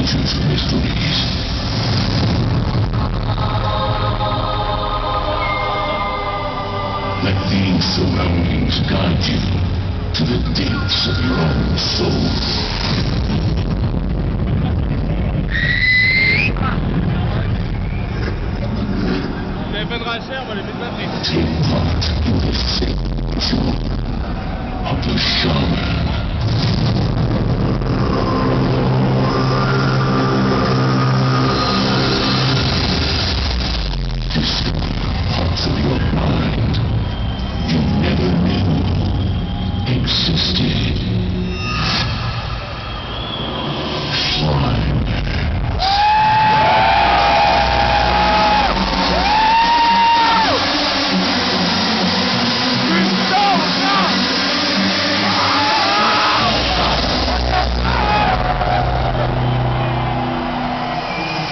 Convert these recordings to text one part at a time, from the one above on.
Let these surroundings guide you to the depths of your own soul. Take part in the sacred of the shaman.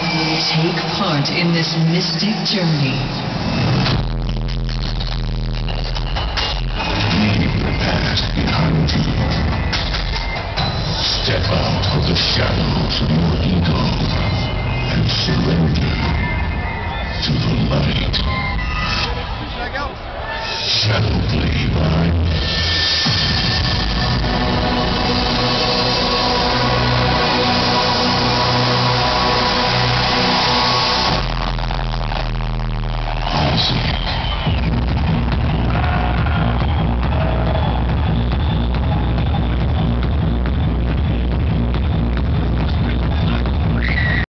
Take part in this mystic journey. Leave the past behind you. Step out of the shadows of your ego and surrender.